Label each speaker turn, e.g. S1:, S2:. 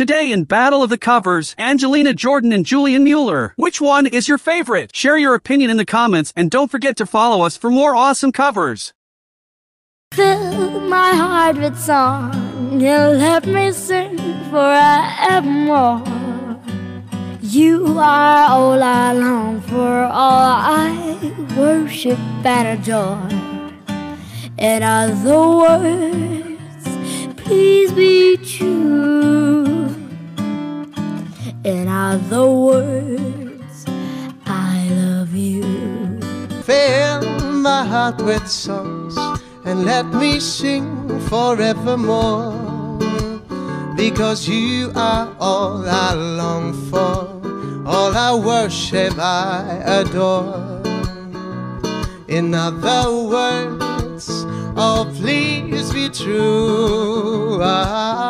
S1: Today in Battle of the Covers, Angelina Jordan and Julien Mueller. Which one is your favorite? Share your opinion in the comments and don't forget to follow us for more awesome covers.
S2: Fill my heart with song and let me sing forevermore. You are all I long for, all I worship and adore. In other words, please be true. In other words, I love you.
S3: Fill my heart with songs and let me sing forevermore. Because you are all I long for, all I worship, I adore. In other words, oh, please be true. Ah.